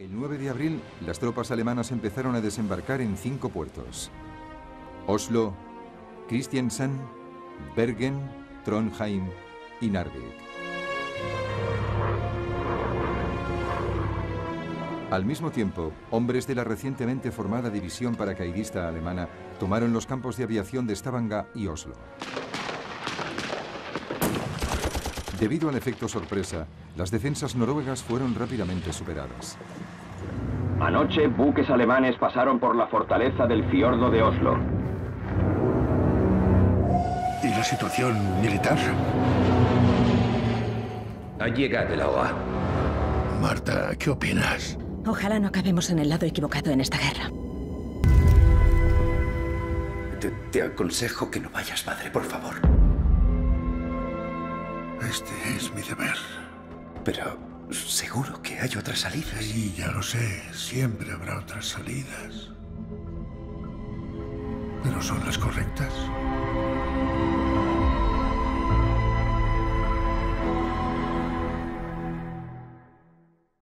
El 9 de abril, las tropas alemanas empezaron a desembarcar en cinco puertos. Oslo, Kristiansand, Bergen, Trondheim y Narvik. Al mismo tiempo, hombres de la recientemente formada división paracaidista alemana tomaron los campos de aviación de Stavanger y Oslo. Debido al efecto sorpresa, las defensas noruegas fueron rápidamente superadas. Anoche, buques alemanes pasaron por la fortaleza del fiordo de Oslo. ¿Y la situación militar? Ha llegado la OA. Marta, ¿qué opinas? Ojalá no acabemos en el lado equivocado en esta guerra. Te, te aconsejo que no vayas, madre, por favor. Este es mi deber. Pero seguro que hay otras salidas. Sí, ya lo sé. Siempre habrá otras salidas. ¿Pero son las correctas?